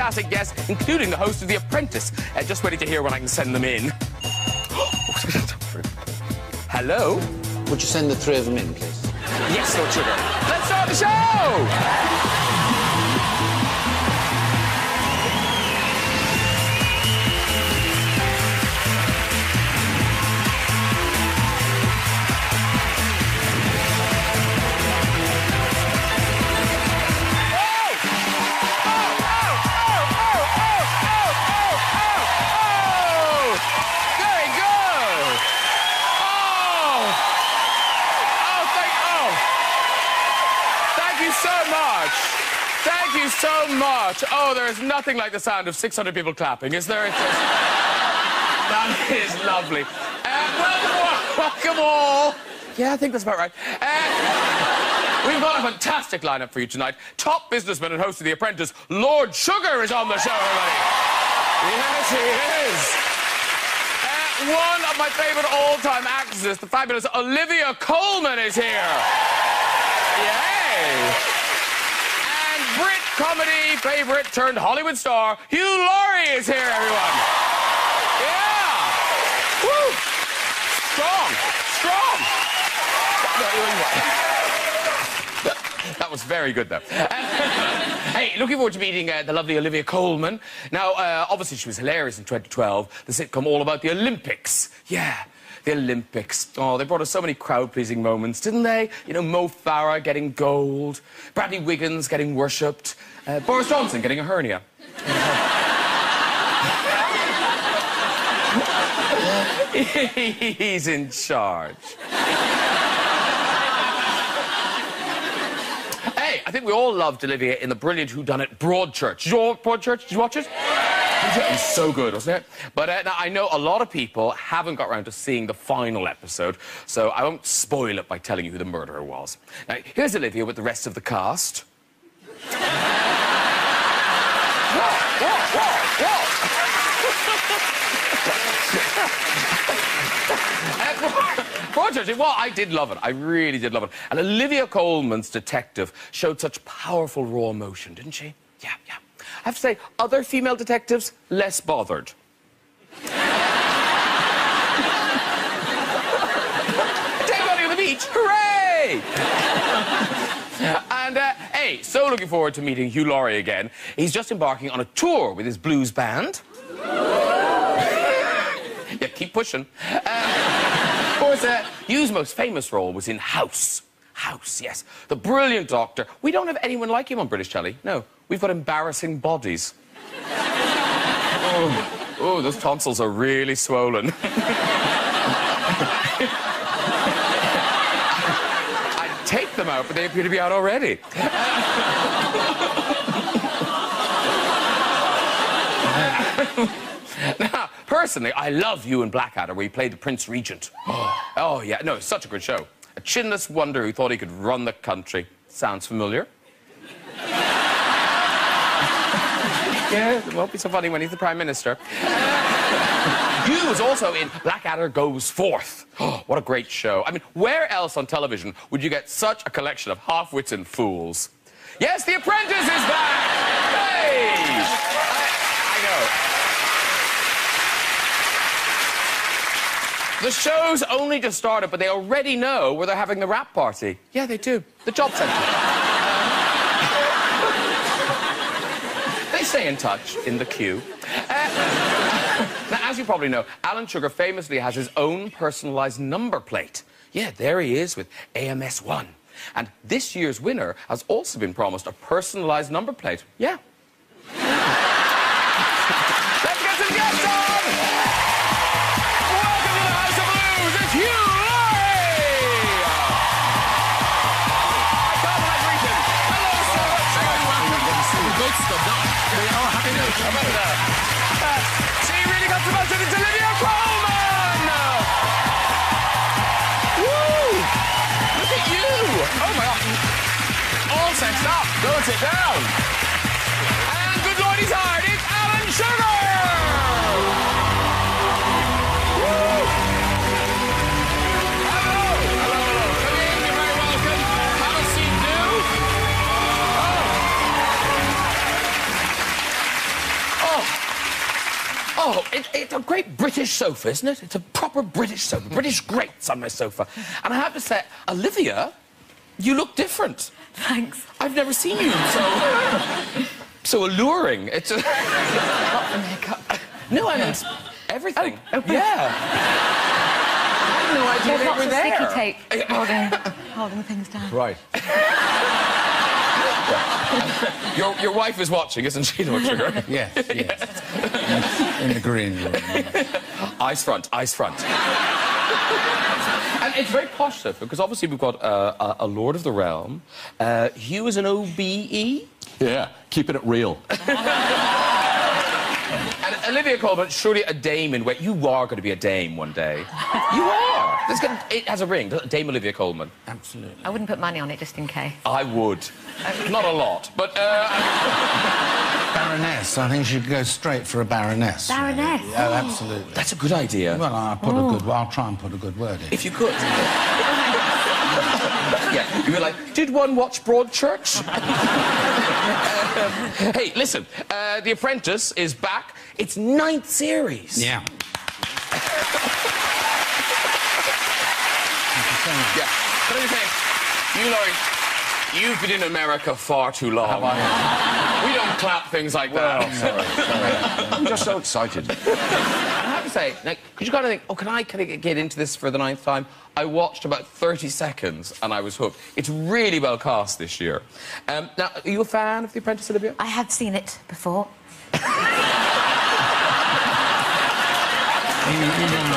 fantastic guests, including the host of The Apprentice. Uh, just waiting to hear when I can send them in. Hello? Would you send the three of them in, please? Yes, Lord Sugar. Let's start the show! So much. Oh, there is nothing like the sound of 600 people clapping, is there? It's just... that is lovely. Uh, welcome, welcome all. Yeah, I think that's about right. Uh, we've got a fantastic lineup for you tonight. Top businessman and host of The Apprentice, Lord Sugar, is on the show, everybody. Yes, he is. One of my favorite all-time actresses, the fabulous Olivia Colman, is here. Yay! And Brit comedy favorite turned Hollywood star Hugh Laurie is here, everyone. Yeah. Woo. Strong. Strong. That was very good, though. hey, looking forward to meeting uh, the lovely Olivia Colman. Now, uh, obviously, she was hilarious in 2012, the sitcom all about the Olympics. Yeah, the Olympics. Oh, they brought us so many crowd-pleasing moments, didn't they? You know, Mo Farah getting gold, Bradley Wiggins getting worshipped, uh, Boris Johnson getting a hernia. He's in charge. Hey, I think we all loved Olivia in the brilliant Who Done It Broadchurch. Did Broadchurch? Did you watch it? It was so good, wasn't it? But uh, now I know a lot of people haven't got around to seeing the final episode, so I won't spoil it by telling you who the murderer was. Now, here's Olivia with the rest of the cast. whoa, whoa, whoa, Broadchurch, well, I did love it. I really did love it. And Olivia Colman's detective showed such powerful raw emotion, didn't she? Yeah, yeah. I have to say, other female detectives, less bothered. Body on the beach, hooray! and, uh, hey, so looking forward to meeting Hugh Laurie again. He's just embarking on a tour with his blues band. yeah, keep pushing. Uh, of course, uh, Hugh's most famous role was in House. House, yes. The brilliant doctor. We don't have anyone like him on British telly. No, we've got embarrassing bodies. oh, oh, those tonsils are really swollen. I'd take them out, but they appear to be out already. now, personally, I love you and Blackadder, where you played the Prince Regent. Oh, yeah, no, it's such a good show. A chinless wonder who thought he could run the country. Sounds familiar? yeah, it won't be so funny when he's the Prime Minister. you was also in Blackadder Goes Forth. Oh, what a great show. I mean, where else on television would you get such a collection of half-wits and fools? Yes, The Apprentice is back! Hey! I, I know. The show's only just started, but they already know where they're having the wrap party. Yeah, they do. The job centre. they stay in touch in the queue. Uh, now, as you probably know, Alan Sugar famously has his own personalised number plate. Yeah, there he is with AMS1. And this year's winner has also been promised a personalised number plate. Yeah. She really got Olivia Colman! Woo! Look at you! Oh my god! All. Go sit down. Oh, it, it's a great British sofa, isn't it? It's a proper British sofa. British greats on my sofa. And I have to say, Olivia, you look different. Thanks. I've never seen you so so alluring. It's a... Not the makeup. no, I mean everything. Oh, oh, yeah. I had no idea There's they lots were of there. sticky tape holding, holding things down. Right. Your, your wife is watching, isn't she, Lord Sugar? Yes, yes. In the green room. Eyes front, ice front. and it's very posh stuff because obviously we've got uh, a, a Lord of the Realm. Uh, Hugh is an OBE. Yeah, keeping it real. And Olivia Colman, surely a dame in wait. You are going to be a dame one day. you are. There's gonna, it has a ring. Dame Olivia Colman. Absolutely. I wouldn't put money on it just in case. I would. Not a lot, but uh, Baroness. I think she should go straight for a baroness. really. Baroness? Oh, absolutely. that's a good idea. Well, I'll put a good. I'll try and put a good word in. if you could. yeah, you were like, did one watch Broadchurch? Uh, hey, listen, uh, The Apprentice is back. It's ninth series. Yeah. Yeah. But let me say, you, Laurie, you've been in America far too long. We don't clap things like that. I'm just so excited. I have to say, like, because you kind of think, oh, can I kind of get into this for the ninth time? I watched about 30 seconds and I was hooked. It's really well cast this year. Um, now, are you a fan of The Apprentice, Olivia? I have seen it before. You, you don't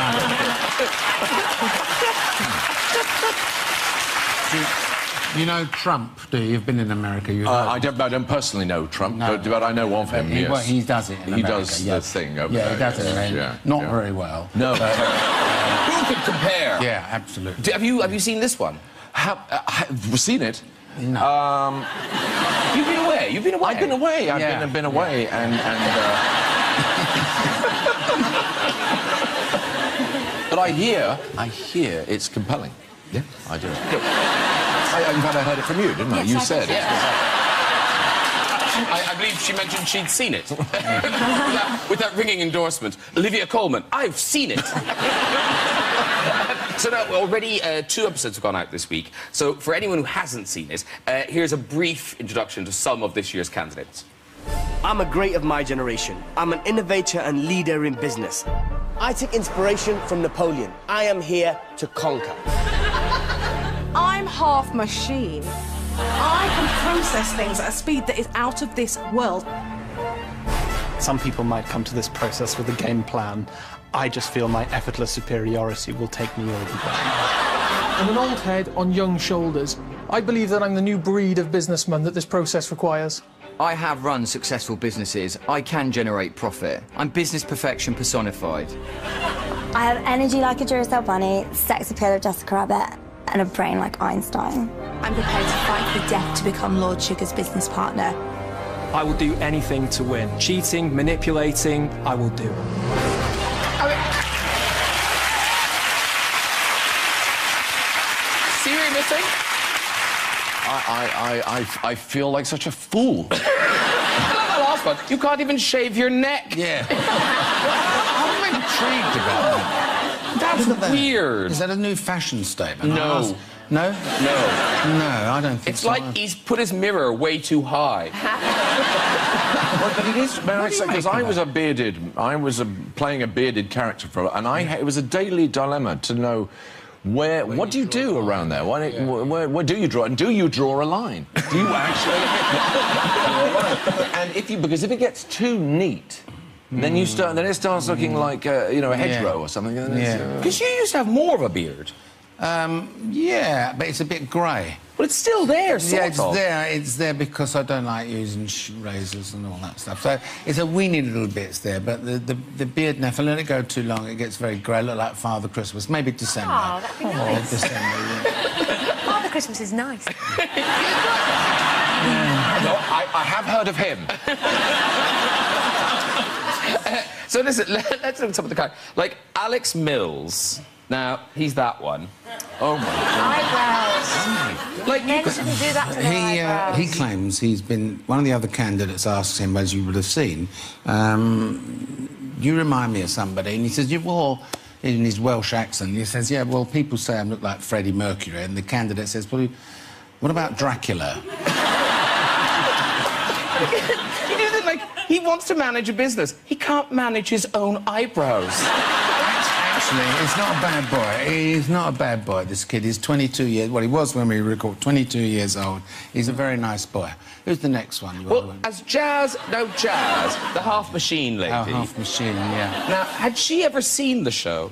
know. you, know Trump, do you? You've been in America. You Uh, I, don't, I don't personally know Trump, No. but, but I know of him, he, yes. well, he does it in He does yes. the thing over yeah, there. he does yes, it. yeah, not yeah. very well. No. Who could compare? Yeah, absolutely. Do- have, you, have you seen this one? have, uh, have seen it? No. Um, You've been away. You've been away. I've been away. I've Yeah. been, been away, and. and uh... but I hear, I hear it's compelling. Yeah, I do. I, in fact, I heard it from you, didn't I? Yes, you I said it. I, I believe she mentioned she'd seen it. with, that, with that ringing endorsement. Olivia Colman, I've seen it. so now, already uh, two episodes have gone out this week. So for anyone who hasn't seen it, uh, here's a brief introduction to some of this year's candidates. I'm a great of my generation. I'm an innovator and leader in business. I take inspiration from Napoleon. I am here to conquer. I'm half machine. I can process things at a speed that is out of this world. Some people might come to this process with a game plan. I just feel my effortless superiority will take me all the way. And an old head on young shoulders. I believe that I'm the new breed of businessman that this process requires. I have run successful businesses. I can generate profit. I'm business perfection personified. I have energy like a Duracell bunny, sex appeal of Jessica Rabbit, and a brain like Einstein. I'm prepared to fight for death to become Lord Sugar's business partner. I will do anything to win. Cheating, manipulating, I will do. Siri missing? I, I, I, I, I feel like such a fool. I love that last one. You can't even shave your neck. Yeah. I'm intrigued about that. That's Look at that. weird. Is that a new fashion statement? No. No? No. No, I don't think It's so. like he's put his mirror way too high. Well, but it is. May I say, because I was a bearded, I was a, playing a bearded character for, and I it was a daily dilemma to know where. what do you do around there? Why, where, where, where do you draw? And do you draw a line? Do you actually? draw a line? And if you, because if it gets too neat. Then you start. Then it starts looking like uh, you know a hedgerow or something. and it's, Yeah. uh, Because you used to have more of a beard. Um, yeah, but it's a bit grey. But it's still there, sort Yeah, it's of. there. It's there because I don't like using sh- razors and all that stuff. So it's a weeny little bits there, but the, the, the beard now, if I let it go too long, it gets very grey. Look like Father Christmas. Maybe December. Oh, that'd be Or nice. December, yeah. Father Christmas is nice. no, I, I have heard of him. So listen, let, us look at some of the characters. Like Alex Mills. Now, he's that one. Oh my god. Eyebrows. Like, Men shouldn't do that to their He, uh, eyebrows. he claims he's been. One of the other candidates asks him, as you would have seen, um, you remind me of somebody. And he says, you, well, in his Welsh accent, he says, yeah, well, people say I look like Freddie Mercury. And the candidate says, well, what about Dracula? he wants to manage a business. He can't manage his own eyebrows. Actually, it's not a bad boy. He's not a bad boy, this kid. He's 22 years... Well, he was when we recorded, 22 years old. He's a very nice boy. Who's the next one? You Well, want as Jazz, no Jazz, the half machine oh, lady. Oh, half machine, yeah. Now, had she ever seen the show?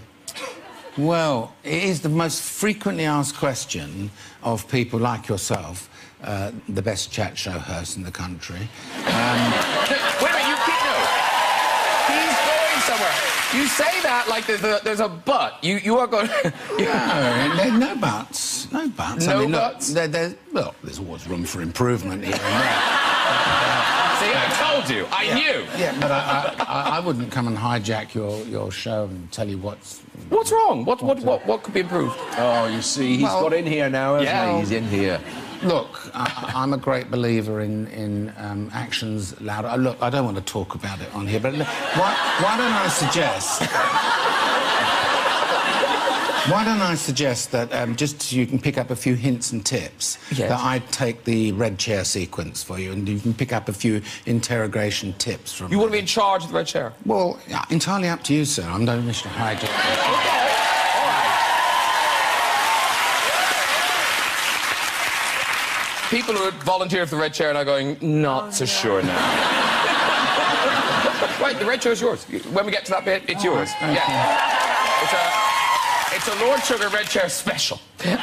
Well, it is the most frequently asked question of people like yourself, uh, the best chat show host in the country. Wait a minute, you keep no. He's going somewhere. You say that like there's a, there's a but. You you are going. you- No, no buts. No buts. No I mean, look, buts? there, there's, well, there's always room for improvement here and there. See, I told you. I knew. Yeah, but I, I, I- I wouldn't come and hijack your, your show and tell you what's... What's wrong? What what what what could be improved? Oh, you see, he's Well- got in here now, hasn't Yeah. he? He's in here. Look, I, I'm a great believer in, in um, actions louder. Uh, look, I don't want to talk about it on here, but look, why, why don't I suggest... Why don't I suggest that um, just so you can pick up a few hints and tips, Yes. that I take the red chair sequence for you and you can pick up a few interrogation tips from You want to be in charge of the red chair? Well, yeah, entirely up to you, sir. I'm not Mr. to People who volunteer for the red chair are now going, not so oh, sure now. right, the red chair is yours. When we get to that bit, it's oh, yours. thank yeah. It's a, it's a Lord Sugar red chair special. and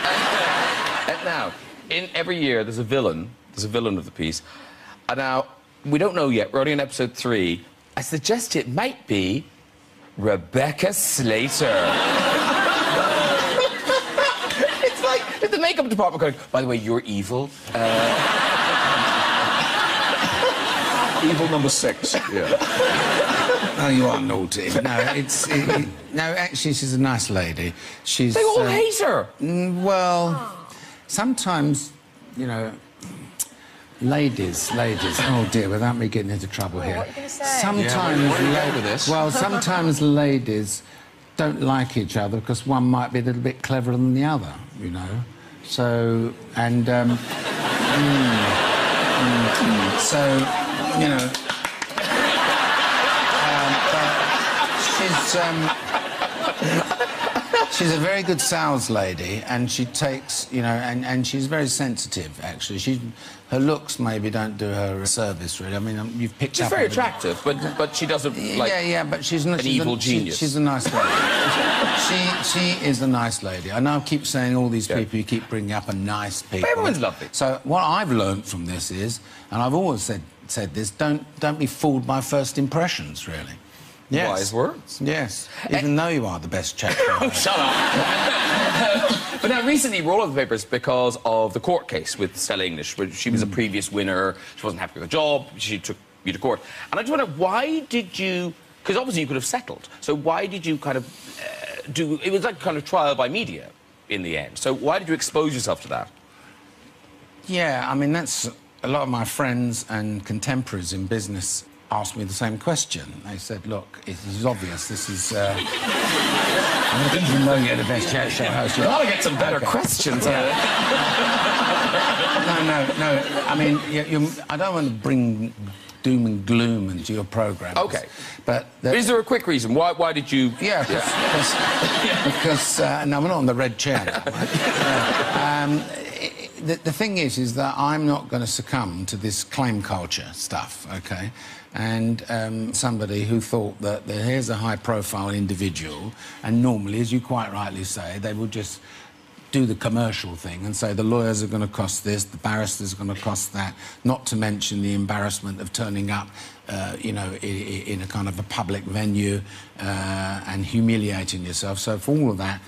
now, in every year, there's a villain. There's a villain of the piece. And now, we don't know yet. We're only in episode three. I suggest it might be Rebecca Slater. it's like the makeup department going, by the way, you're evil. Evil number six. Yeah. Oh, you are naughty. No, it's... It, it- no, actually, she's a nice lady. She's... They all um, hate her. Mm, Well, sometimes, you know, ladies, ladies. Oh dear, without me getting into trouble here. what are you say? Sometimes, Yeah, where- where do you la- go with this? well, sometimes ladies don't like each other because one might be a little bit cleverer than the other, you know. So and um, mm, mm, mm. so, you know. Um, but she's. Um, She's a very good sales lady, and she takes, you know, and, and she's very sensitive. Actually, she, her looks maybe don't do her a service really. I mean, um, you've picked She's up. very attractive, but but she doesn't like. yeah, yeah, but she's not an she's evil a, she- genius. she's a nice lady. she she is a nice lady. I know I keep saying all these Yeah. people you keep bringing up are nice people. everyone's lovely. So what I've learned from this is, and I've always said said this, don't don't be fooled by first impressions, really. Yes. Wise words. Yes. Even though you are the best chap. Oh, shut up. but now, recently, were all over the papers because of the court case with Stella English, where she was a previous winner. She wasn't happy with the job. She took you to court. And I just wonder, why did you... Because obviously you could have settled. So why did you kind of uh, do... It was like kind of trial by media in the end. So why did you expose yourself to that? Yeah, I mean, that's a lot of my friends and contemporaries in business asked me the same question. They said, look, it is obvious this is... Uh... I don't even know you're the best chat show host. You ought to get some better Okay. questions. uh, No, no, no. I mean, you, you, I don't want to bring doom and gloom into your programme. Okay. But... the- Is there a quick reason? Why, why did you... Yeah, because, because uh, no, we're not on the red chair. now, right? Yeah. um, the, the thing is, is that I'm not going to succumb to this claim culture stuff, okay? And um, somebody who thought that, here's a high-profile individual, and normally, as you quite rightly say, they would just do the commercial thing and say the lawyers are going to cost this, the barristers are going to cost that, not to mention the embarrassment of turning up, uh, you know, in, in a kind of a public venue uh, and humiliating yourself. So for all of that,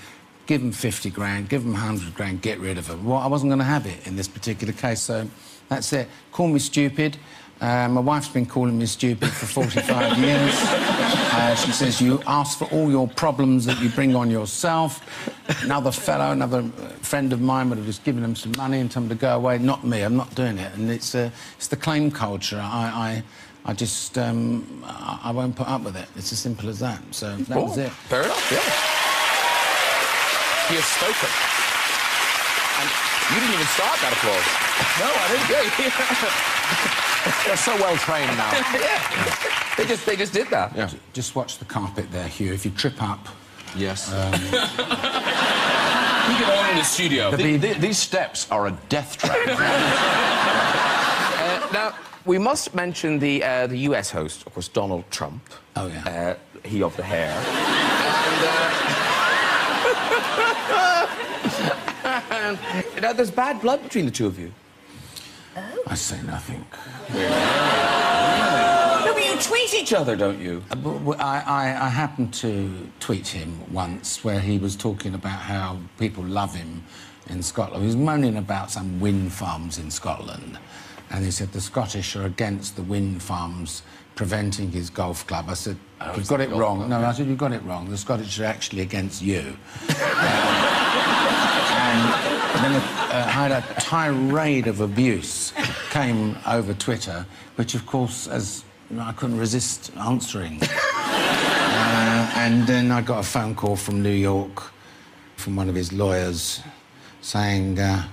give them 50 grand, give them 100 grand, get rid of them. Well, I wasn't going to have it in this particular case, so that's it. Call me stupid. Uh, my wife's been calling me stupid for 45 years. Uh, she says, you ask for all your problems that you bring on yourself. Another fellow, another friend of mine would have just given him some money and told him to go away. Not me, I'm not doing it. And it's, uh, it's the claim culture. I, I just um, I, I won't put up with it. It's as simple as that. So that was it. Fair enough, yeah. He has spoken. And you didn't even start that applause. No, I didn't. Yeah. They're so well trained now. yeah. They just, they just did that. Yeah. Just watch the carpet there, Hugh. If you trip up, Yes. We get on in the studio. The- the- these steps are a death trap. Uh, now, we must mention the uh, the U.S. host, of course, Donald Trump. Oh, yeah. Uh, he of the hair. and, uh, now, there's bad blood between the two of you. I say nothing. No, but you tweet each other, don't you? Uh, I, w- I, I, I happened to tweet him once where he was talking about how people love him in Scotland. He was moaning about some wind farms in Scotland. And he said the Scottish are against the wind farms preventing his golf club. I said, Oh, you've got it wrong. club, no, yeah. I said, you've got it wrong. The Scottish are actually against you. and then a, uh, I had a tirade of abuse came over Twitter, which of course, as I couldn't resist answering. Uh, and then I got a phone call from New York, from one of his lawyers, saying, uh,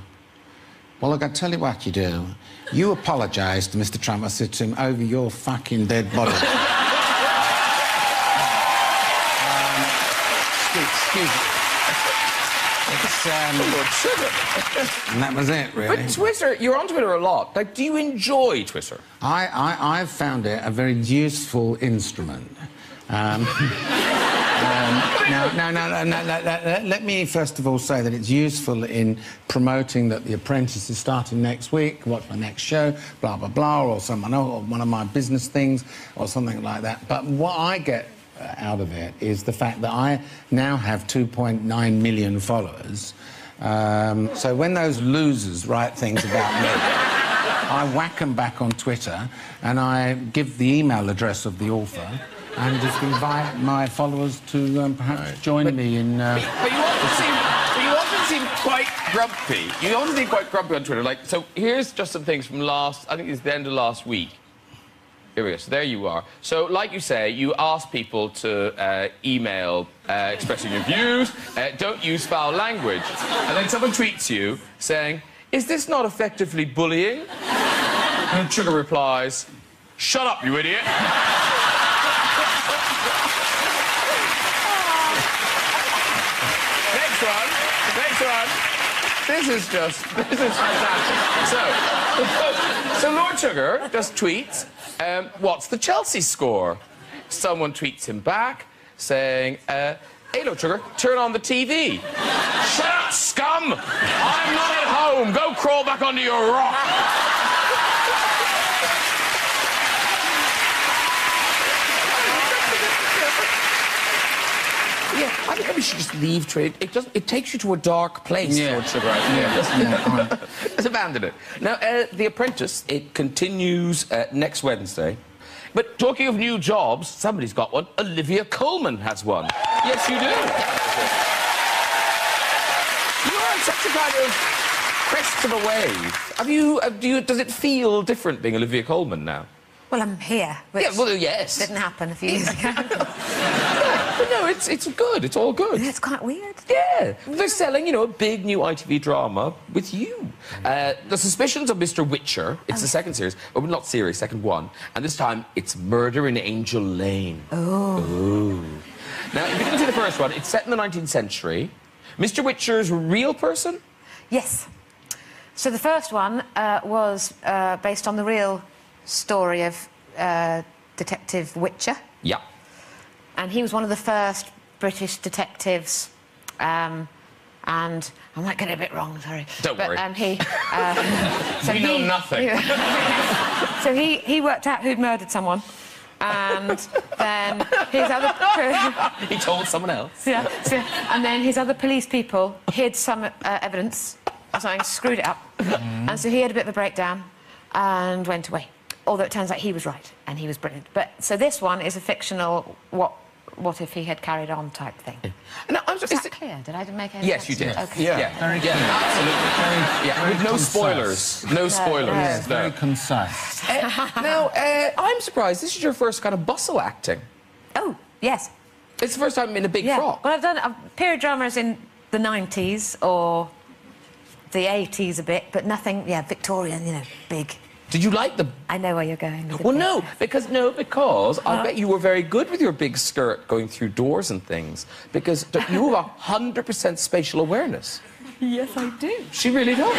"Well, I got to tell you what you do. You apologise to Mr. Trump." I said to him, "Over your fucking dead body." Um, excuse me. It's, um, and that was it, really. But Twitter, you're on Twitter a lot. Like, do you enjoy Twitter? I, I, I've found it a very useful instrument. Um, um, now, now, now, now, now, now, now, let me first of all say that it's useful in promoting that The Apprentice is starting next week, watch my next show, blah, blah, blah, or someone else, or one of my business things, or something like that. But what I get out of it is the fact that I now have 2.9 million followers. Um, so when those losers write things about me, I whack them back on Twitter and I give the email address of the author and just invite my followers to um, perhaps join me in. Uh, But you often seem, but you often seem quite grumpy. You often seem quite grumpy on Twitter. Like, so here's just some things from last. I think it's the end of last week. Here we go. So there you are. So, like you say, you ask people to uh, email uh, expressing your views. Uh, don't use foul language. And then someone tweets you saying, "Is this not effectively bullying?" And Sugar replies, "Shut up, you idiot." Next one. Next one. This is just, this is fantastic. So, so Lord Sugar just tweets, um, what's the Chelsea score? Someone tweets him back saying, uh, hey, Lord Sugar, turn on the TV. Shut up, scum! I'm not at home. Go crawl back under your rock. Yeah, I think maybe we should just leave trade. It doesn't. It takes you to a dark place, Yeah. Lord Sugar. I. Yeah, Just- yeah, Let's abandon it. Now, uh, The Apprentice, it continues uh, next Wednesday. But talking of new jobs, somebody's got one. Olivia Colman has one. Yes, you do. You're such a kind of crest of a wave. Have you, uh, do you, does it feel different being Olivia Colman now? Well, I'm here. Which Yeah, well, yes. Didn't happen a few years ago. But no, it's, it's good. It's all good. it's quite weird. Yeah, they're selling, you know, a big new ITV drama with you. Uh, the Suspicions of Mr. Whicher. It's the second series, oh, not series, second one, and this time it's Murder in Angel Lane. Oh. Ooh. Now, if you didn't see the first one, it's set in the 19th century. Mr. Whicher's real person. Yes. So the first one uh, was uh, based on the real story of uh, Detective Whicher, Yeah. And he was one of the first British detectives. Um, and I might get it a bit wrong, sorry. Don't but, worry. Um, he, uh, so We know nothing. so he, he worked out who'd murdered someone, and then his other. He told someone else. Yeah, so- and then his other police people hid some uh, evidence or something, screwed it up. And so he had a bit of a breakdown and went away. Although it turns out he was right and he was brilliant. But so this one is a fictional what what if he had carried on type thing. Now, I'm I'm Was is that it- clear? Did I make any Yes, you did. Okay. Yeah, Yeah. Very yeah, clear. absolutely. yeah, very with no concise. spoilers. No spoilers. Yeah, it's no. very concise. Uh, now, uh, I'm surprised. This is your first kind of bustle acting. Oh, yes. It's the first time in a big Yeah. frock. Well, I've done uh, period dramas in the 90s or the 80s a bit, but nothing, yeah, Victorian, you know, big. Did you like them? I know where you're going. with. Well, no, because no, because I bet you were very good with your big skirt going through doors and things. Because you have hundred percent spatial awareness. Yes, I do. She really does.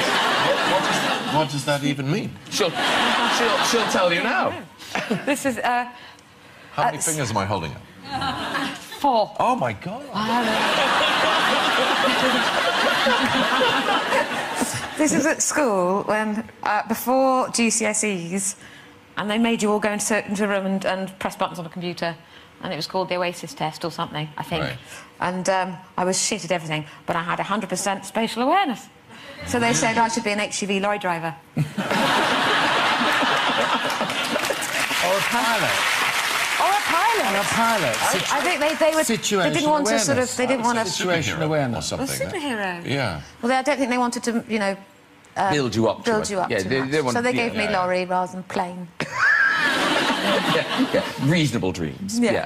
What does that even mean? She'll, she'll, she'll tell you now. This is uh, How many Uh, fingers am I holding up? four. Oh my god. This is at school when, uh, before GCSEs, and they made you all go into, into a room and, and press buttons on a computer, and it was called the Oasis test or something, I think. Right. And um, I was shit at everything, but I had 100% spatial awareness. So they said I should be an HGV lorry driver. Or a pilot. Or a pilot. Or a pilot. I, I think they, they would. They Situation didn't want to sort of. They didn't want to. Situation Superhero awareness. Or A superhero. Yeah. Well, I don't think they wanted to, you know, build you up. build much. you up Yeah, too they, much. they want, so they yeah, gave me yeah, lorry rather than plane. yeah, yeah. Reasonable dreams. Yeah.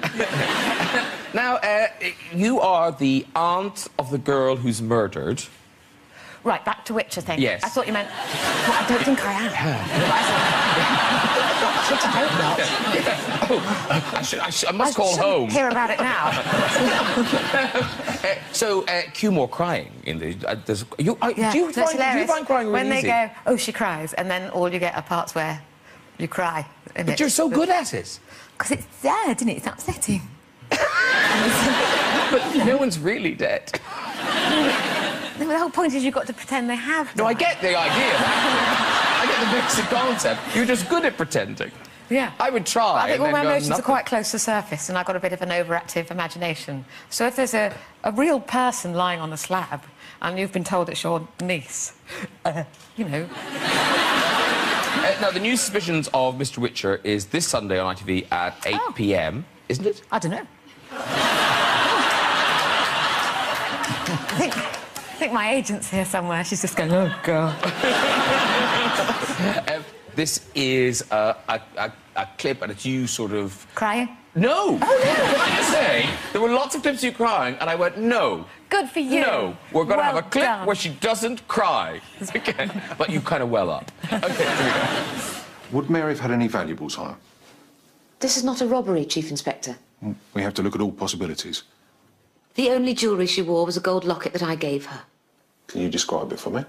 now, uh, you are the aunt of the girl who's murdered. Right, back to Whicher thing. Yes. I thought you meant. Well, I don't think I am. I hope not. I, should, I, should, I I must call home. Hear about it now. Uh, so, uh, cue more crying in the. Uh, there's, you, uh, Yeah, do, you find, do you find crying really when they easy? go, oh, she cries, and then all you get are parts where you cry. But you're so good at it. Because it's sad, isn't it? It's upsetting. But no one's really dead. The whole point is you've got to pretend they have. No, I get the idea. Get the basic concept. You're just good at pretending. Yeah. I would try. I think all my emotions are quite close to the surface, and I've got a bit of an overactive imagination. So if there's a, a real person lying on a slab, and you've been told it's your niece, uh, you know, Uh, now, the new suspicions of Mr. Whicher is this Sunday on ITV at 8 Oh. p.m., isn't it? I don't know. I think, I think my agent's here somewhere. She's just going, oh, God. Uh, this is a, a, a, a clip, and it's you sort of. Crying? No! Oh, no! Can I just say, there were lots of clips of you crying, and I went, no. Good for you. No, we're going to Well have a clip done. where she doesn't cry. Okay. but you kind of well up. Okay, here we go. Would Mary have had any valuables on her? This is not a robbery, Chief Inspector. We have to look at all possibilities. The only jewellery she wore was a gold locket that I gave her. Can you describe it for me?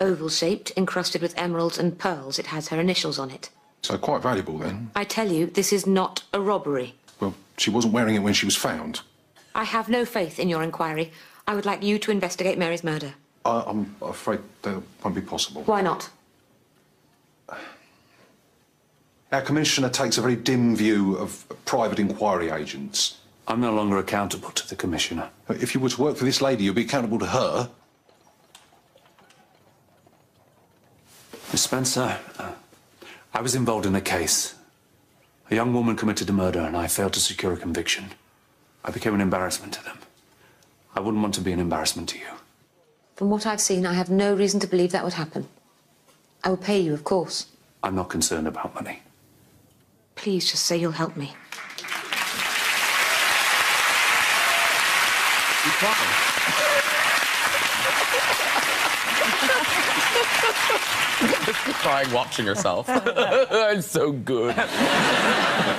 Oval shaped, encrusted with emeralds and pearls. It has her initials on it. So quite valuable then. I tell you, this is not a robbery. Well, she wasn't wearing it when she was found. I have no faith in your inquiry. I would like you to investigate Mary's murder. I, I'm afraid that won't be possible. Why not? Our commissioner takes a very dim view of private inquiry agents. I'm no longer accountable to the commissioner. If you were to work for this lady, you'd be accountable to her. Miss Spencer, uh, I was involved in a case. A young woman committed a murder and I failed to secure a conviction. I became an embarrassment to them. I wouldn't want to be an embarrassment to you. From what I've seen, I have no reason to believe that would happen. I will pay you, of course. I'm not concerned about money. Please just say you'll help me. You crying? crying watching herself. it's so good.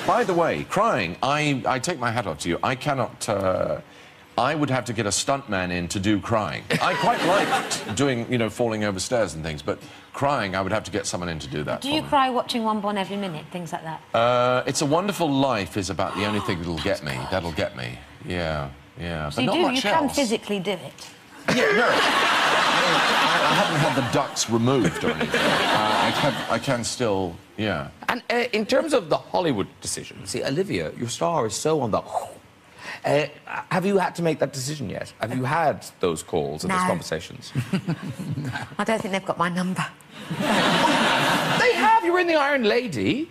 By the way, crying, I, I take my hat off to you. I cannot. Uh, I would have to get a stuntman in to do crying. I quite liked doing, you know, falling over stairs and things, but crying, I would have to get someone in to do that. Do you me. cry watching One Born Every Minute, things like that? Uh, it's a Wonderful Life is about the only thing that'll get me. That'll get me. Yeah, yeah. So but you not do, much you can else. physically do it. Yeah, no. I, I haven't had the ducts removed or anything. Uh, I can, I can still, yeah. And uh, in terms of the Hollywood decision, see, Olivia, your star is so on the. Uh, have you had to make that decision yet? Have you had those calls and those No. conversations? I don't think they've got my number. they have. You were in the Iron Lady.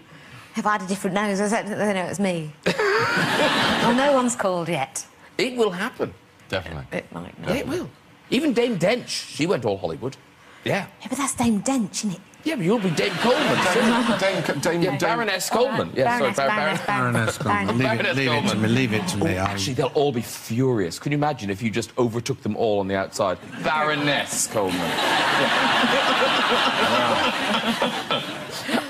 If I had a different nose, I don't think they know it's me. well, no one's called yet. It will happen. Definitely. It might Yeah, it will. Even Dame Dench, she went all Hollywood. Yeah. Yeah, but that's Dame Dench, isn't it? Yeah, but you'll be Dame Colman. Dame, Dame, Dame, yeah, Baroness Colman. Yeah, sorry, Baroness, Bar- Baroness, Baron- Leave Baroness, it, leave it to me. Leave it to me. Oh, actually, they'll all be furious. Can you imagine if you just overtook them all on the outside? Baroness Colman.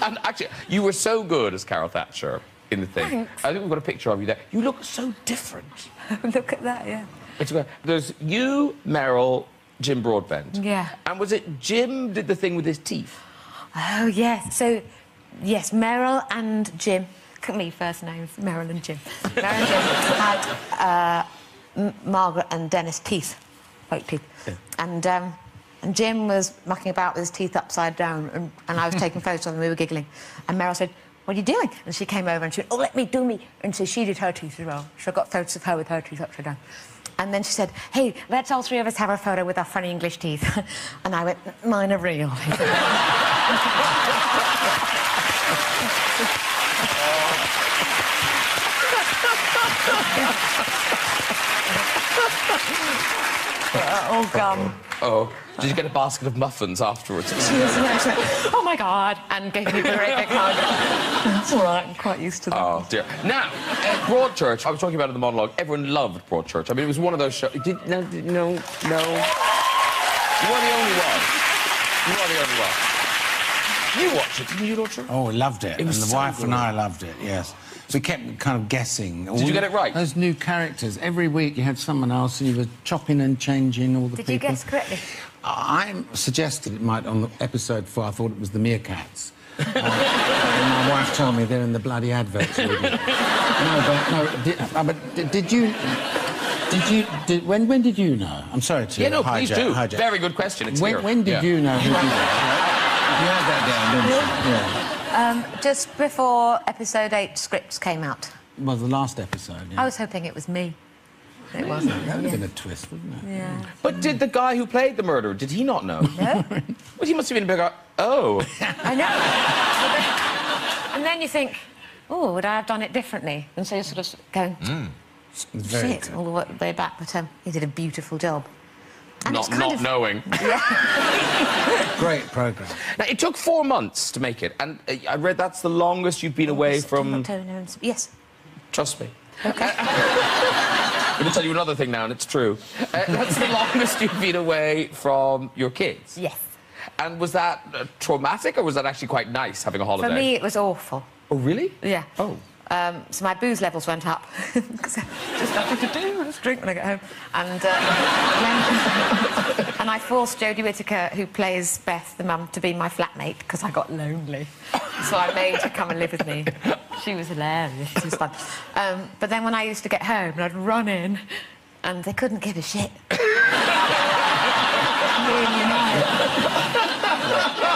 and actually, you were so good as Carol Thatcher in the thing. Thanks. I think we've got a picture of you there. You look so different. Look at that, yeah. It's great. There's you, Meryl, Jim Broadbent. Yeah. And was it Jim did the thing with his teeth? Oh, yes. So, yes, Meryl and Jim. Look at me, first names, Meryl and Jim. Meryl and Jim had uh, M- Margaret and Dennis teeth, fake teeth. Yeah. And, um, and Jim was mucking about with his teeth upside down, and, and I was taking photos of them, we were giggling. And Meryl said, what are you doing? And she came over and she went, oh, let me do me. And so she did her teeth as well. So I got photos of her with her teeth upside down. And then she said, hey, let's all three of us have a photo with our funny English teeth. and I went, mine are real. oh, gum. Oh, did you get a basket of muffins afterwards? She was, yeah, she went, oh my God, and gave me a great big hug. That's all right, I'm quite used to that. Oh dear. Now, uh, Broadchurch. I was talking about in the monologue. Everyone loved Broadchurch. I mean, it was one of those shows. Did no, did, no, no. You are the only one. You are the only one. You watched it, didn't you, Broadchurch? Oh, we loved it. It was and the so wife and. I loved it, yes. So we kept kind of guessing. Did you get it right? Those new characters. Every week you had someone else and you were chopping and changing all the Did people. Did you guess correctly? I suggested it might on the episode four. I thought it was the meerkats. Uh, my wife told me they're in the bloody adverts. with you. no, but no. Did, uh, but did, did you? Did you? Did, when? When did you know? I'm sorry to Yeah, no, hijack, please do. hijack. Very good question. It's when, here. when did Yeah. you know who did it? You had that down, didn't you? Yeah. Um, just before episode eight scripts came out. Well, the last episode. Yeah. I was hoping it was me. It wasn't. That would have Yeah. been a twist, wouldn't it? Yeah. But did the guy who played the murderer? Did he not know? No? well, he must have been a big. Oh. I know. and then you think, oh, would I have done it differently? And so you're sort of going, Very shit, all the way back. But um, he did a beautiful job. And not not of- knowing. Great program. Now, it took four months to make it, and uh, I read that's the longest you've been away from. October, November, Yes. Trust me. Okay. I'm going to tell you another thing now, and it's true. Uh, that's the longest you've been away from your kids. Yes. And was that uh, traumatic, or was that actually quite nice having a holiday? For me, it was awful. Oh, really? Yeah. Oh. Um, so my booze levels went up. just nothing to do, just drink when I get home. And, uh, when- and I forced Jodie Whittaker, who plays Beth, the mum, to be my flatmate because I got lonely. So I made her come and live with me. She was hilarious. It was fun. Um, but then when I used to get home, I'd run in, and they couldn't give a shit.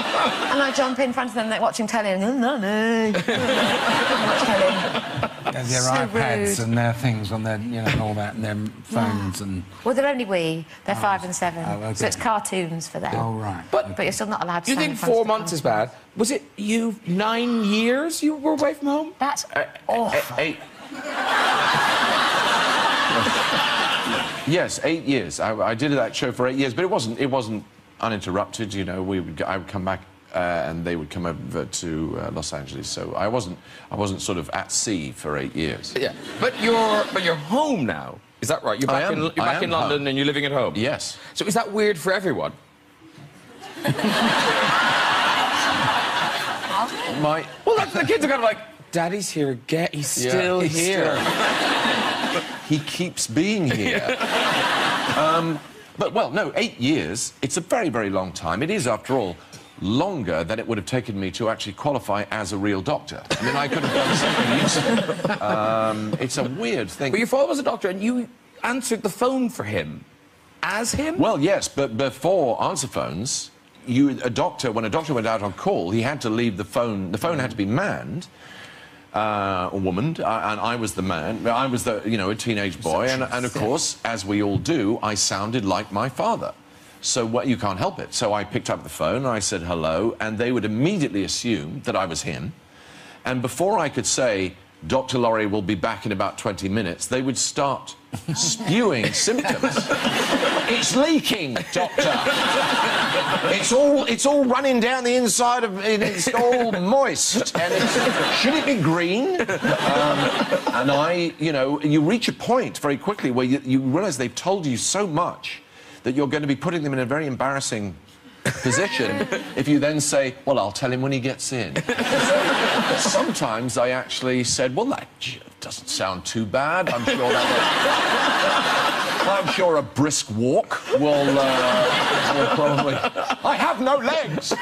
and I jump in front of them, they're watching telly, and no, no, watch telly. And their So iPads rude. and their things on their, you know, and all that, and their phones and. Well, they're only wee. They're five and seven. oh, okay. So it's cartoons for them. Oh, right. But, But you're still not allowed to do you think four months is bad? Was it you nine years you were away from home? That's Uh, awful. Eight. yes, eight years. I, I did that show for eight years, but it wasn't. It wasn't uninterrupted. You know, we would. go- I would come back. Uh, and they would come over to uh, Los Angeles, so I wasn't, I wasn't sort of at sea for eight years. Yeah. But you're, but you're home now. Is that right? You're I back am. in, you're I back am in London home. and you're living at home. Yes. So is that weird for everyone? My Well, that's, the kids are kind of like, Daddy's here again. He's Yeah, still he's here. he keeps being here. um, but, well, no, eight years, it's a very, very long time. It is, after all, longer than it would have taken me to actually qualify as a real doctor. I mean, I could have done something useful. Um, it's a weird thing. But your father was a doctor and you answered the phone for him as him? Well, yes, but before answer phones, you, a doctor, when a doctor went out on call, he had to leave the phone, the phone had to be manned. Uh, a woman, uh, and I was the man. I was the, you know, a teenage boy, and, and of course, as we all do, I sounded like my father. So what, you can't help it. So I picked up the phone and I said hello, and they would immediately assume that I was him. And before I could say, Dr. Laurie will be back in about 20 minutes, they would start spewing symptoms. it's leaking, doctor. It's all it's all running down the inside of it. It's all moist. And should it be green? Um, and I, you know, you reach a point very quickly where you, you realise they've told you so much that you're going to be putting them in a very embarrassing position if you then say, well, I'll tell him when he gets in. Sometimes I actually said, well, that doesn't sound too bad. I'm sure that will... I'm sure a brisk walk will, uh, will probably... I have no legs!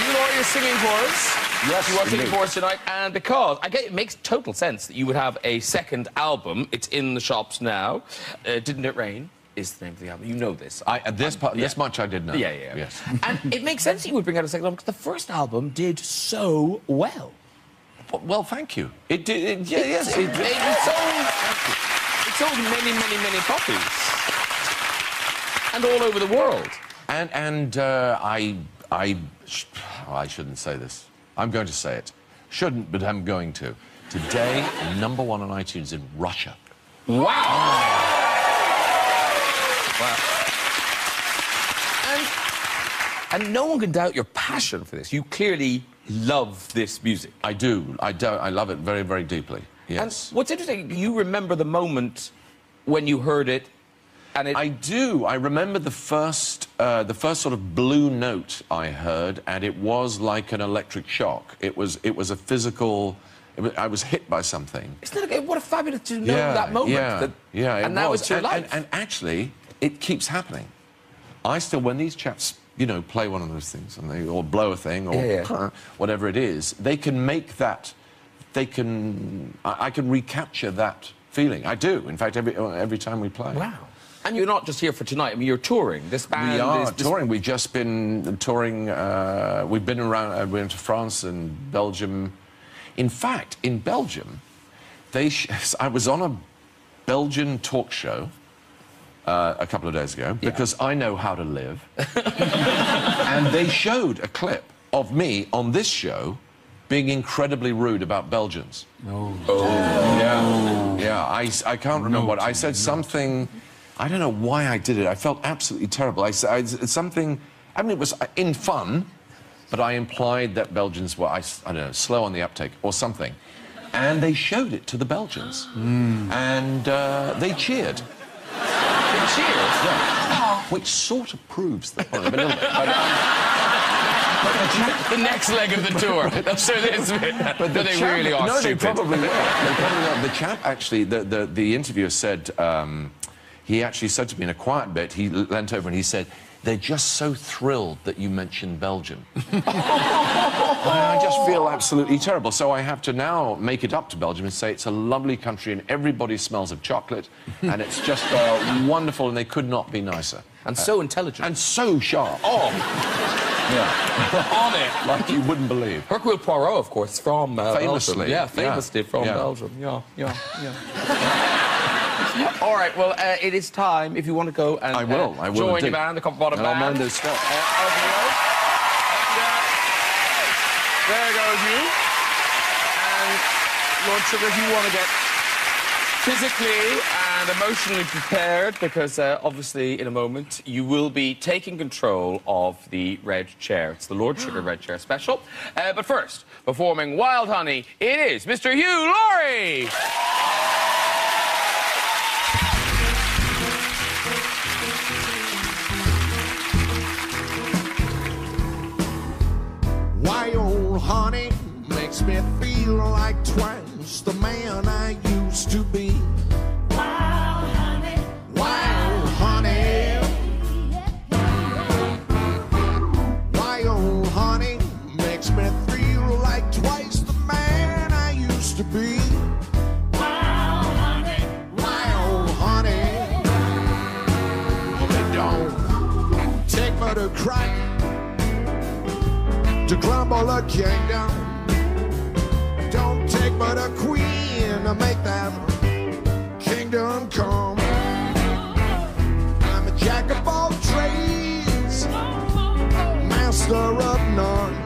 You know you're your singing for us. Yes, you are singing for us tonight, and because I get it makes total sense that you would have a second album. It's in the shops now. Uh, Didn't it rain? Is the name of the album. You know this. I, uh, this, part, this much I did know. Yeah, yeah. Yes. and it makes sense that you would bring out a second album because the first album did so well. Well, thank you. It did. It, yeah, yes. It, it, it sold. It sold many, many, many copies, and all over the world. And and uh, I I sh- oh, I shouldn't say this. I'm going to say it. Shouldn't, but I'm going to. Today, number one on iTunes in Russia. Wow. Wow. And, and no one can doubt your passion for this. You clearly love this music. I do. I do. I love it very, very deeply. Yes. And what's interesting, you remember the moment when you heard it, and it... I do. I remember the first, uh, the first sort of blue note I heard, and it was like an electric shock. It was, it was a physical. It was, I was hit by something. Isn't that, what a fabulous to know that moment. Yeah, that, yeah, it and that was. your and, life. And, and actually, it keeps happening. I still, when these chaps, you know, play one of those things, and they or blow a thing, or Yeah, yeah. whatever it is, they can make that. They can. I, I can recapture that feeling. I do. In fact, every every time we play. Wow. And you're not just here for tonight. I mean, you're touring. This band We are is touring. We've just been touring. Uh, we've been around. Uh, we went to France and Belgium. In fact, in Belgium, they. Sh- I was on a Belgian talk show uh, a couple of days ago because I know how to live, and they showed a clip of me on this show being incredibly rude about Belgians. Oh. Yeah, yeah. I, I can't remember what I said. Something. I don't know why I did it. I felt absolutely terrible. I said I, something. I mean, it was uh, in fun, but I implied that Belgians were I, I don't know slow on the uptake or something, and they showed it to the Belgians, and uh, they cheered. They cheered. Yeah. Which sort of proves the point a little bit. But, um, the next leg of the tour. That's so this bit. But the they really are No, stupid. they probably will. They probably will. The chap actually, the, the, the interviewer said, um, he actually said to me in a quiet bit, he leant over and he said, they're just so thrilled that you mentioned Belgium. I just feel absolutely terrible. So I have to now make it up to Belgium and say it's a lovely country and everybody smells of chocolate and it's just uh, wonderful and they could not be nicer. And so intelligent. And so sharp. Oh, Yeah. on it. like you wouldn't believe. Hercule Poirot, of course, from uh, Famously, Belgium. Yeah, yeah. famously from Yeah. Belgium. Yeah, yeah, yeah. All right, well, uh, it is time if you want to go and I will, uh, I will join indeed. your band, the Copper Bottom And I'll Band. mind those steps. Uh, over you go. And, uh, there goes you. And Lord Sugar, if you want to get physically and emotionally prepared, because uh, obviously in a moment you will be taking control of the red chair. It's the Lord Sugar Red Chair special. Uh, but first, performing Wild Honey, it is Mr. Hugh Laurie. Makes me feel like twice the man I used to be. Wild honey, wild honey. Wild honey makes me feel like twice the man I used to be. Wild honey, wild honey. Well, don't take but a crack to crumble a kingdom. But a queen to make that kingdom come. I'm a jack of all trades, master of none.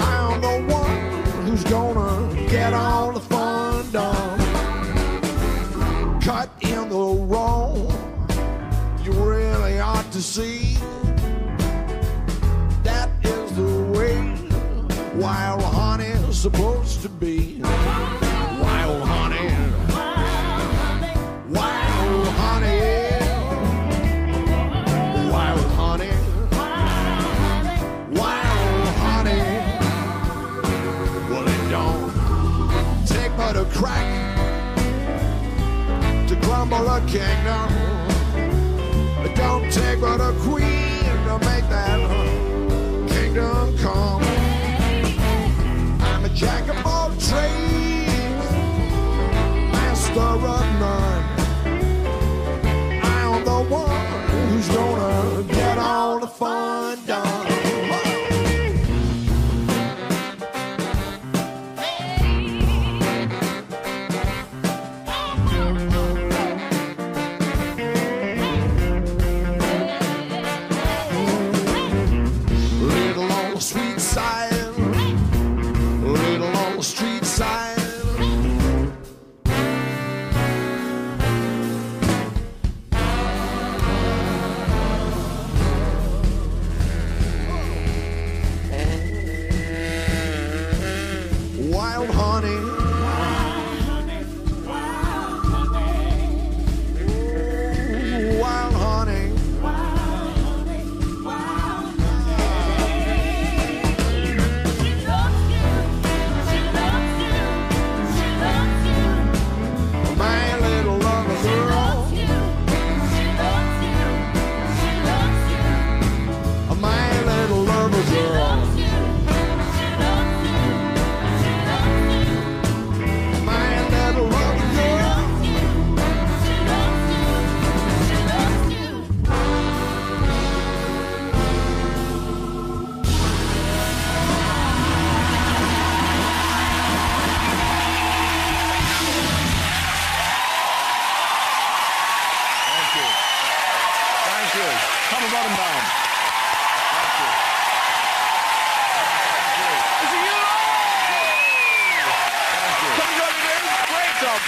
I'm the one who's gonna get all the fun done. Cut in the roll, you really ought to see. Supposed to be. Wild honey. Wild honey. Wild honey. Wild honey. Well, it don't take but a crack to crumble a kingdom. It don't take but a queen jack of all trades, master of none.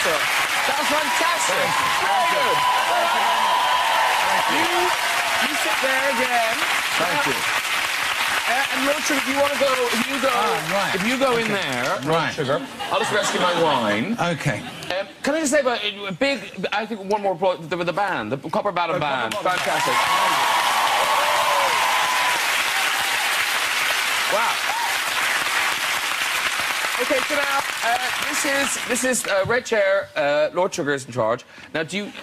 Sir. That was fantastic. Very good. You, you sit there again. Thank you. Uh, and Lord Sugar, if you want to go, if you go, right. if you go in there, Right. Sugar, I'll just rescue my wine. Okay. Um, can I just say about uh, a big? I think one more applause the, the band, the Copper Bottom Band, Bottom Band. fantastic. Wow. Okay, so now uh, this is this is uh, Red Chair. Uh, Lord Sugar is in charge. Now, do you?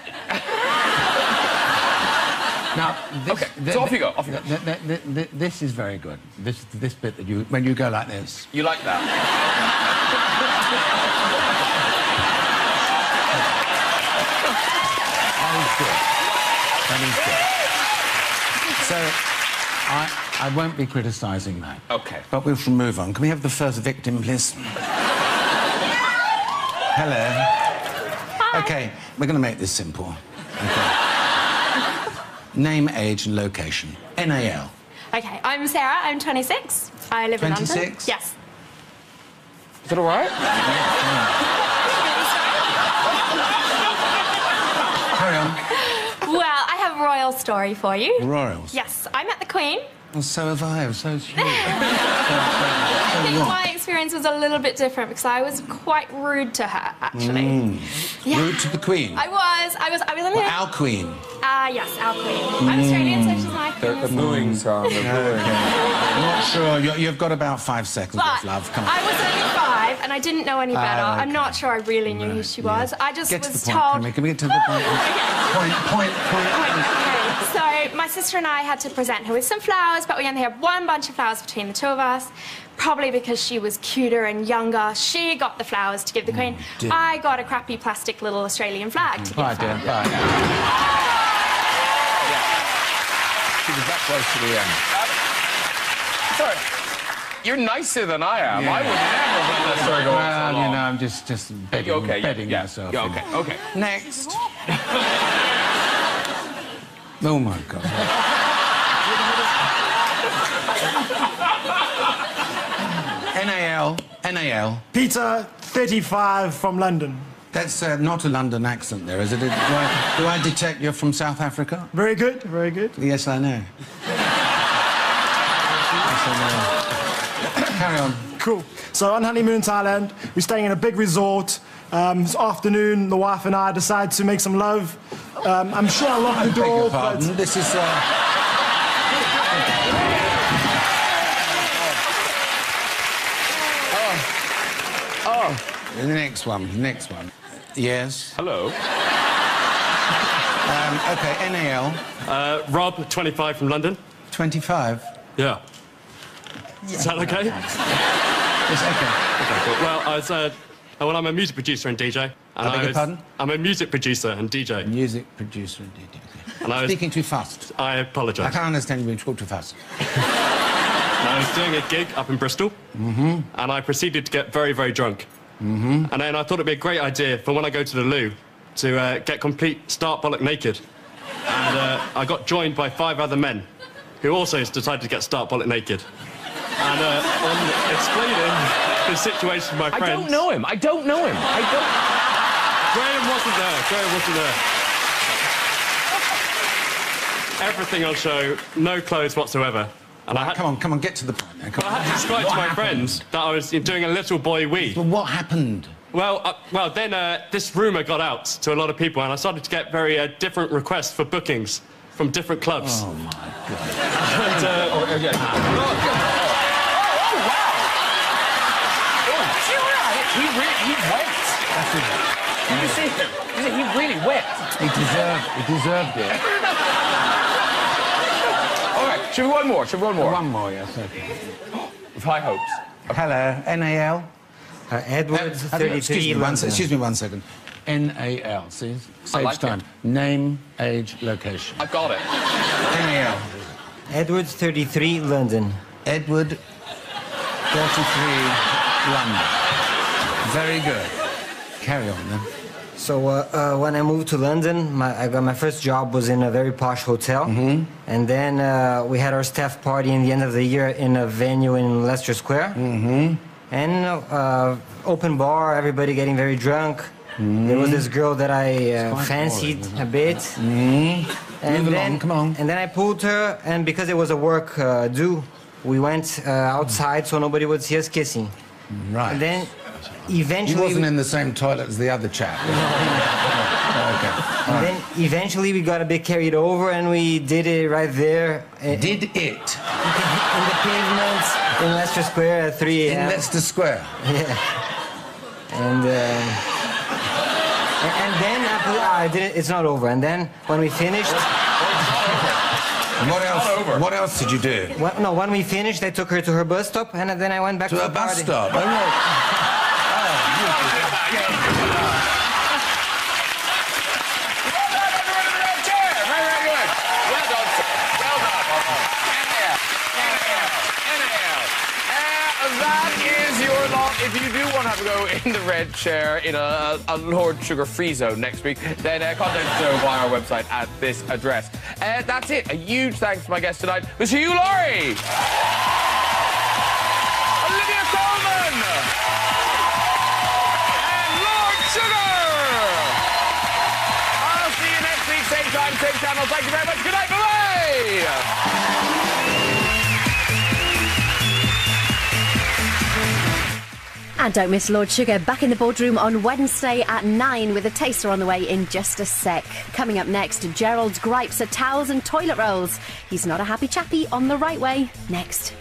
Now, this, Okay, so off you go, off you go. th- th- th- th- this is very good. This this bit that you when you go like this. You like that? That is good. That is good. So, I I won't be criticising that. Okay. But we shall move on. Can we have the first victim, please? Hello. Hi. Okay, we're going to make this simple. Okay. Name, age, and location. NAL. Okay, I'm Sarah. I'm 26. I live in London. 26? Yes. Is that all right? Carry on. Well, I have a royal story for you. Royals. Yes, I met the Queen. Well, so have I. I'm so sure. I think my experience was a little bit different because I was quite rude to her, actually. Mm. Yeah. Rude to the Queen. I was, I was, I was in Well, here. our Queen. Ah, yes, our Queen. I'm Australian, so she's my The, Queen. the booing sound, the booing. I'm not sure. You, you've got about five seconds But left, love. Come on. I was only five and I didn't know any Ah, better. okay. I'm not sure I really knew who she was. I just Get to was the point. told. Can we, can we get to the point? Point, point, point. So my sister and I had to present her with some flowers, but we only had one bunch of flowers between the two of us. Probably because she was cuter and younger. She got the flowers to give the mm, Queen. dear. I got a crappy plastic little Australian flag to Bye, give dear. her. Bye. She was that close to the end. Sorry. You're nicer than I am. Yeah. I would never let that story go on so Well, long. you know, I'm just just betting, You okay? bedding Yeah. myself. Yeah, okay, okay. Next. oh my God. NAL NAL. Peter, 35 from London. That's uh, not a London accent there, is it? Do I, do I detect you're from South Africa? Very good, very good. Yes, I know. yes, I know. Carry on. Cool. So on honeymoon in Thailand, we're staying in a big resort. Um, it's afternoon, the wife and I decide to make some love. Um, I'm sure I locked the door, pardon, but... This is... Uh... Oh. The next one, the next one. Yes. Hello. Um, okay, NAL. Uh, Rob, 25 from London. 25? Yeah. Is that okay? It's okay. Okay, cool. Well, I was, uh, well, I'm a music producer and DJ. And I beg your was, pardon? I'm a music producer and DJ. Music producer and DJ. Okay. And I was, Speaking too fast. I apologise. I can't understand you being talk too fast. I was doing a gig up in Bristol, Mm-hmm. and I proceeded to get very, very drunk. Mm-hmm. And then I thought it'd be a great idea for when I go to the loo to uh, get complete stark bollock naked. And uh, I got joined by five other men who also decided to get stark bollock naked. And uh, on explaining the situation to my friends... I don't know him. I don't know him. I don't. Graham wasn't there. Graham wasn't there. Everything on show, no clothes whatsoever. And I had, Come on, come on, get to the point. Now. Come I had to describe to my friends that I was doing a little boy wee. But what happened? Well, uh, well, then uh, this rumour got out to a lot of people, and I started to get very uh, different requests for bookings from different clubs. Oh my god. And, uh, Oh, yeah. Oh, oh, wow. Oh, see what I- he really he went. Did you see him? He really went. He deserved, he deserved it. All right, should we one more? Should we one more? One more, yes. Okay. With high hopes. Hello, NAL. Uh, Edwards, Uh, 33, excuse me, one, se- excuse me one second. NAL, see? Saves like time. Name, age, location. I've got it. NAL. Edwards, 33, London. Edward, 33, London. Very good. Carry on then. So uh, uh, when I moved to London, my, I got my first job was in a very posh hotel, Mm-hmm. and then uh, we had our staff party in the end of the year in a venue in Leicester Square, Mm-hmm. and uh, open bar, everybody getting very drunk. There was this girl that I uh, fancied boring, a bit, Mm-hmm. and Move then along, come on. and then I pulled her, and because it was a work uh, do, we went uh, outside so nobody would see us kissing. Right. And then he eventually. wasn't we- in the same toilet as the other chap. okay. And then eventually we got a bit carried over and we did it right there. uh, Did it? In the pavement in Leicester Square at 3 a.m. In Leicester Square. Yeah. And, um, and, and then after, ah, I did it, it's not over. And then when we finished, What else? What else did you do? when, no, when we finished, I took her to her bus stop and then I went back to, To a the bus party. stop. Oh, right. If you do want to have a go in the red chair in a, a Lord Sugar free zone next week, then uh, contact show via our website at this address. Uh, that's it. A huge thanks to my guest tonight, Mr. Hugh Laurie. Thank you very much. Good night. Bye-bye. And don't miss Lord Sugar back in the boardroom on Wednesday at 9 with a taster on the way in just a sec. Coming up next, Gerald's gripes at towels and toilet rolls. He's not a happy chappy on the right way. Next.